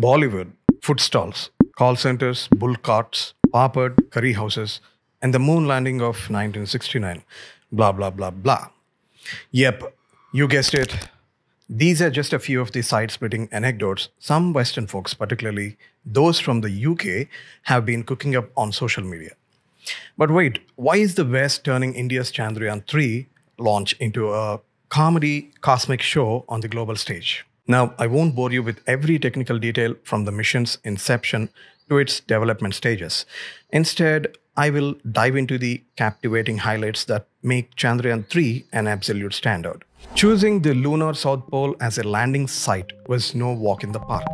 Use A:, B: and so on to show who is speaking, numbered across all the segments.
A: Bollywood, food stalls, call centers, bull carts, papad, curry houses, and the moon landing of 1969. Blah, blah, blah, blah. Yep, you guessed it. These are just a few of the side splitting anecdotes some Western folks, particularly those from the UK, have been cooking up on social media. But wait, why is the West turning India's Chandrayaan 3 launch into a comedy cosmic show on the global stage? Now, I won't bore you with every technical detail from the mission's inception to its development stages. Instead, I will dive into the captivating highlights that make Chandrayaan 3 an absolute standout. Choosing the lunar South Pole as a landing site was no walk in the park.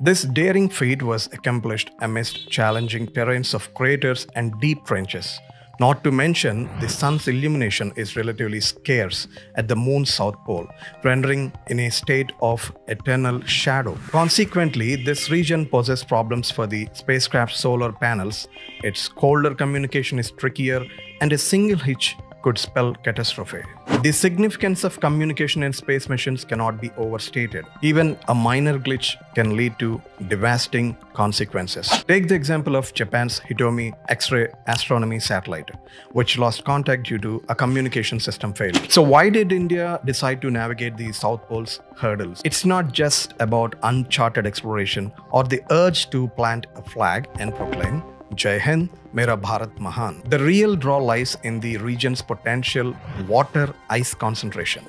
A: This daring feat was accomplished amidst challenging terrains of craters and deep trenches. Not to mention, the sun's illumination is relatively scarce at the moon's south pole, rendering in a state of eternal shadow. Consequently, this region poses problems for the spacecraft's solar panels. Its colder communication is trickier, and a single hitch could spell catastrophe. The significance of communication in space missions cannot be overstated. Even a minor glitch can lead to devastating consequences. Take the example of Japan's Hitomi X-ray astronomy satellite, which lost contact due to a communication system failure. So why did India decide to navigate the South Pole's hurdles? It's not just about uncharted exploration or the urge to plant a flag and proclaim Jai Hind, Mera Bharat Mahan. The real draw lies in the region's potential water ice concentration.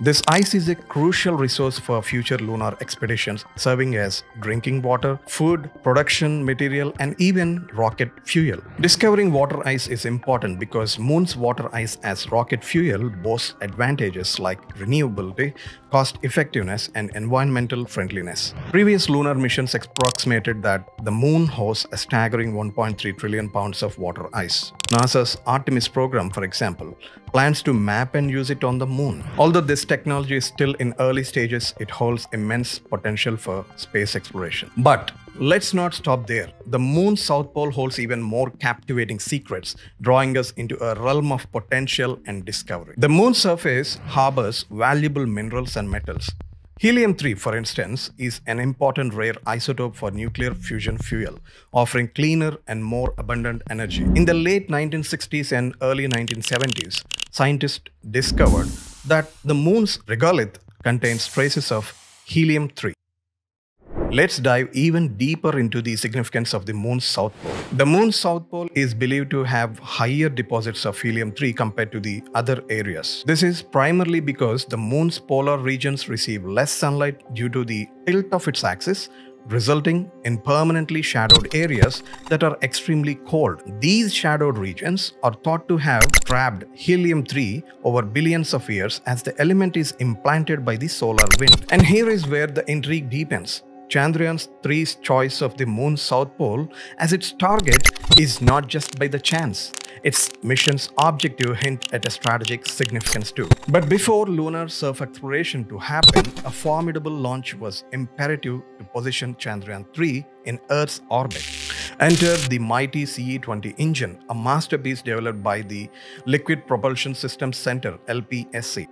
A: This ice is a crucial resource for future lunar expeditions, serving as drinking water, food, production material, and even rocket fuel. Discovering water ice is important because Moon's water ice as rocket fuel boasts advantages like renewability, cost effectiveness, and environmental friendliness. Previous lunar missions approximated that the Moon hosts a staggering 1.3 trillion pounds of water ice. NASA's Artemis program, for example, plans to map and use it on the moon. Although this technology is still in early stages, it holds immense potential for space exploration. But let's not stop there. The moon's south pole holds even more captivating secrets, drawing us into a realm of potential and discovery. The moon's surface harbors valuable minerals and metals. Helium 3, for instance, is an important rare isotope for nuclear fusion fuel, offering cleaner and more abundant energy. In the late 1960s and early 1970s, scientists discovered that the moon's regolith contains traces of helium 3. Let's dive even deeper into the significance of the moon's south pole. The moon's south pole is believed to have higher deposits of helium 3 compared to the other areas. This is primarily because the moon's polar regions receive less sunlight due to the tilt of its axis resulting in permanently shadowed areas that are extremely cold. These shadowed regions are thought to have trapped helium-3 over billions of years as the element is implanted by the solar wind. And here is where the intrigue deepens. Chandrayaan 3's choice of the moon's south pole as its target is not just by the chance. Its mission's objective hint at a strategic significance too. But before lunar surf exploration to happen, a formidable launch was imperative to position Chandrayaan 3 in Earth's orbit. Enter the mighty CE-20 engine, a masterpiece developed by the Liquid Propulsion Systems Center, LPSC.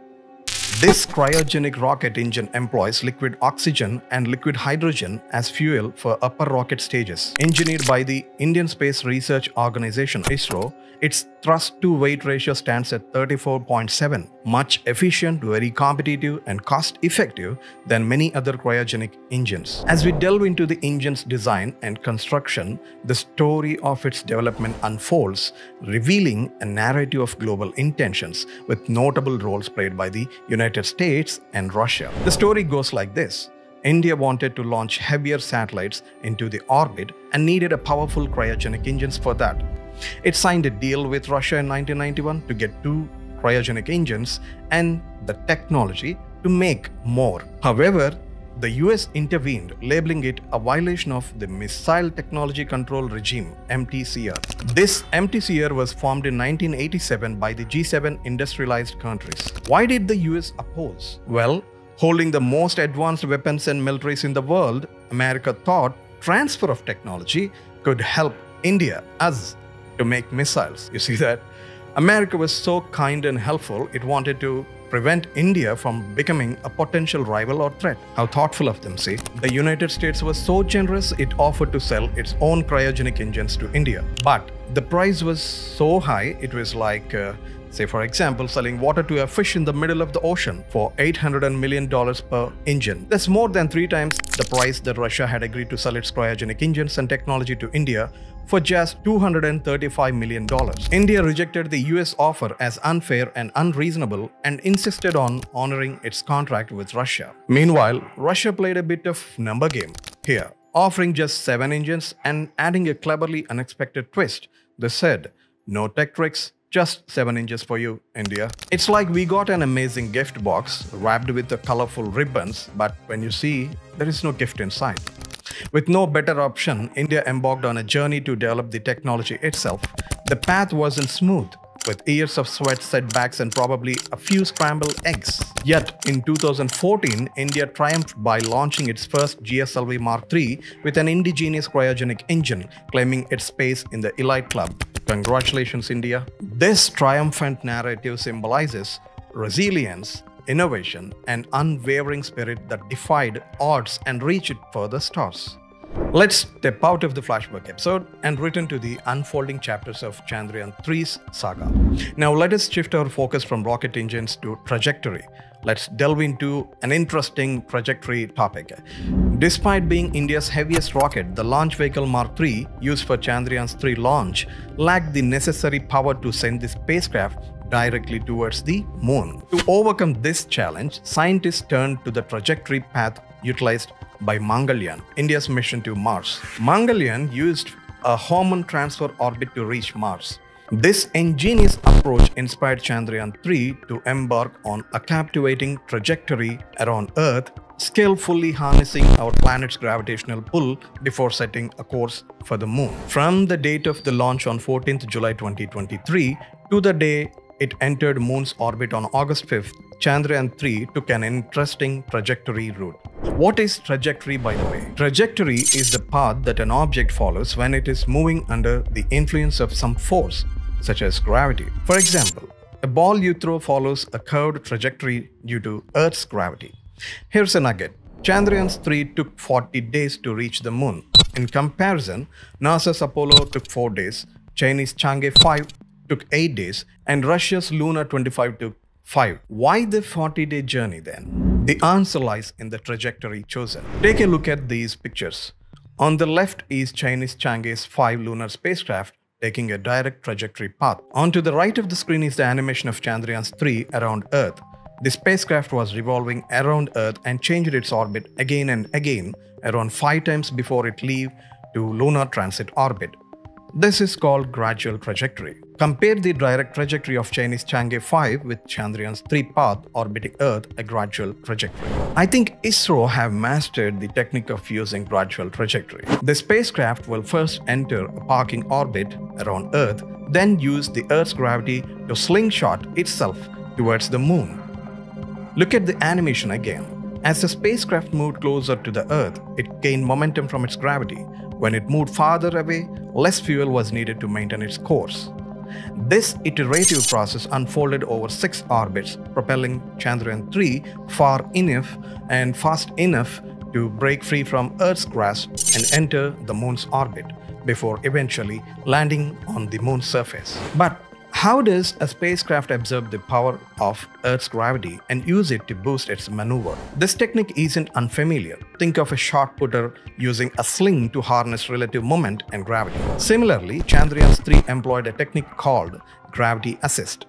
A: This cryogenic rocket engine employs liquid oxygen and liquid hydrogen as fuel for upper rocket stages. Engineered by the Indian Space Research Organization ISRO, its thrust to weight ratio stands at 34.7, much efficient, very competitive, and cost effective than many other cryogenic engines. As we delve into the engine's design and construction, the story of its development unfolds, revealing a narrative of global intentions with notable roles played by the United States and Russia. The story goes like this. India wanted to launch heavier satellites into the orbit and needed a powerful cryogenic engines for that. It signed a deal with Russia in 1991 to get two cryogenic engines and the technology to make more. However, the US intervened, labeling it a violation of the Missile Technology Control Regime MTCR. This MTCR was formed in 1987 by the G7 industrialized countries. Why did the US oppose? Well, holding the most advanced weapons and militaries in the world, America thought transfer of technology could help India, us, to make missiles. You see that? America was so kind and helpful, it wanted to prevent India from becoming a potential rival or threat. How thoughtful of them, see? The United States was so generous it offered to sell its own cryogenic engines to India. But the price was so high, it was like uh, Say, for example, selling water to a fish in the middle of the ocean for $800 million per engine. That's more than three times the price that Russia had agreed to sell its cryogenic engines and technology to India for just $235 million. India rejected the US offer as unfair and unreasonable and insisted on honoring its contract with Russia. Meanwhile, Russia played a bit of number game here, offering just seven engines and adding a cleverly unexpected twist. They said, no tech tricks, just 7 inches for you, India. It's like we got an amazing gift box wrapped with the colorful ribbons, but when you see, there is no gift inside. With no better option, India embarked on a journey to develop the technology itself. The path wasn't smooth, with years of sweat, setbacks, and probably a few scrambled eggs. Yet, in 2014, India triumphed by launching its first GSLV Mark III with an indigenous cryogenic engine, claiming its space in the elite club. Congratulations, India. This triumphant narrative symbolizes resilience, innovation, and unwavering spirit that defied odds and reached further stars. Let's step out of the flashback episode and return to the unfolding chapters of Chandrayaan 3's saga. Now, let us shift our focus from rocket engines to trajectory. Let's delve into an interesting trajectory topic. Despite being India's heaviest rocket, the launch vehicle Mark III, used for Chandrayaan's 3 launch, lacked the necessary power to send the spacecraft directly towards the moon. To overcome this challenge, scientists turned to the trajectory path utilized by Mangalyaan, India's mission to Mars. Mangalyaan used a Hohmann transfer orbit to reach Mars. This ingenious approach inspired Chandrayaan 3 to embark on a captivating trajectory around Earth, skillfully harnessing our planet's gravitational pull before setting a course for the moon. From the date of the launch on 14th July 2023 to the day it entered moon's orbit on August 5th, Chandrayaan 3 took an interesting trajectory route. What is trajectory by the way? Trajectory is the path that an object follows when it is moving under the influence of some force, such as gravity. For example, a ball you throw follows a curved trajectory due to Earth's gravity. Here's a nugget. Chandrayaan 3 took 40 days to reach the moon. In comparison, NASA's Apollo took 4 days, Chinese Chang'e 5 took 8 days, and Russia's Luna 25 took 5. Why the 40 day journey then? The answer lies in the trajectory chosen. Take a look at these pictures. On the left is Chinese Chang'e's 5 lunar spacecraft taking a direct trajectory path. On to the right of the screen is the animation of Chandrayaan 3 around Earth. The spacecraft was revolving around Earth and changed its orbit again and again around 5 times before it leave to lunar transit orbit. This is called gradual trajectory. Compare the direct trajectory of Chinese Chang'e 5 with Chandrayaan's 3 path orbiting Earth, a gradual trajectory. I think ISRO have mastered the technique of using gradual trajectory. The spacecraft will first enter a parking orbit around Earth, then use the Earth's gravity to slingshot itself towards the moon. Look at the animation again. As the spacecraft moved closer to the Earth, it gained momentum from its gravity. When it moved farther away, less fuel was needed to maintain its course. This iterative process unfolded over six orbits, propelling Chandrayaan 3 far enough and fast enough to break free from Earth's grasp and enter the Moon's orbit before eventually landing on the Moon's surface. But how does a spacecraft absorb the power of Earth's gravity and use it to boost its maneuver? This technique isn't unfamiliar. Think of a shot putter using a sling to harness relative moment and gravity. Similarly, Chandrayaan 3 employed a technique called gravity assist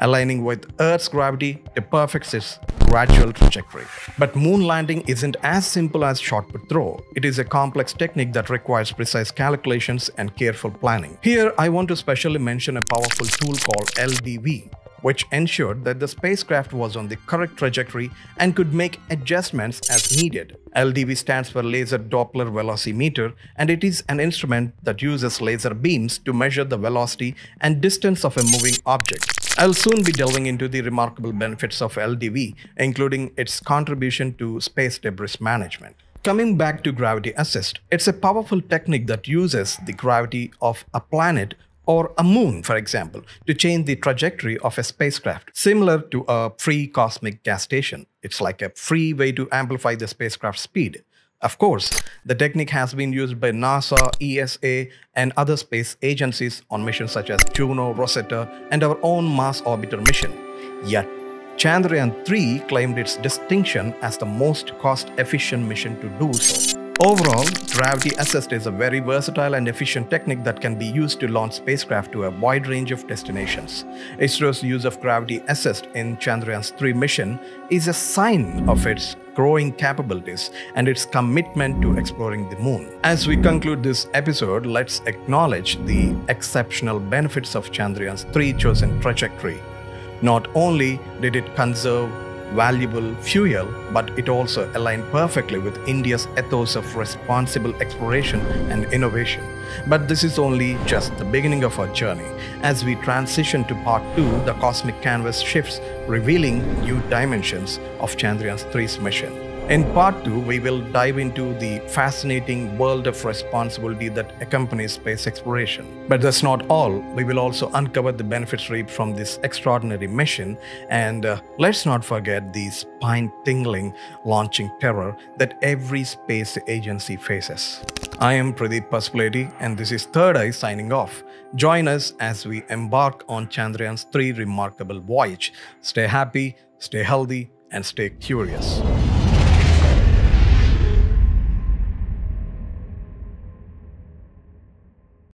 A: aligning with Earth's gravity to perfect its gradual trajectory. But moon landing isn't as simple as shot put throw. It is a complex technique that requires precise calculations and careful planning. Here, I want to specially mention a powerful tool called LDV, which ensured that the spacecraft was on the correct trajectory and could make adjustments as needed. LDV stands for Laser Doppler Velocimeter and it is an instrument that uses laser beams to measure the velocity and distance of a moving object. I'll soon be delving into the remarkable benefits of LDV, including its contribution to space debris management. Coming back to gravity assist, it's a powerful technique that uses the gravity of a planet or a moon, for example, to change the trajectory of a spacecraft, similar to a free cosmic gas station. It's like a free way to amplify the spacecraft speed. Of course, the technique has been used by NASA, ESA, and other space agencies on missions such as Juno, Rosetta, and our own Mars orbiter mission. Yet, Chandrayaan 3 claimed its distinction as the most cost efficient mission to do so. Overall, gravity assist is a very versatile and efficient technique that can be used to launch spacecraft to a wide range of destinations. ISRO's use of gravity assist in Chandrayaan's 3 mission is a sign of its growing capabilities and its commitment to exploring the moon. As we conclude this episode, let's acknowledge the exceptional benefits of Chandrayaan's 3 chosen trajectory. Not only did it conserve valuable fuel, but it also aligned perfectly with India's ethos of responsible exploration and innovation. But this is only just the beginning of our journey. As we transition to part 2, the cosmic canvas shifts, revealing new dimensions of Chandrayaan 3's mission. In part 2, we will dive into the fascinating world of responsibility that accompanies space exploration. But that's not all. We will also uncover the benefits reaped from this extraordinary mission. And uh, let's not forget the spine tingling launching terror that every space agency faces. I am Pradeep Pasupuleti, and this is Third Eye signing off. Join us as we embark on Chandrayaan's three remarkable voyage. Stay happy, stay healthy, and stay curious.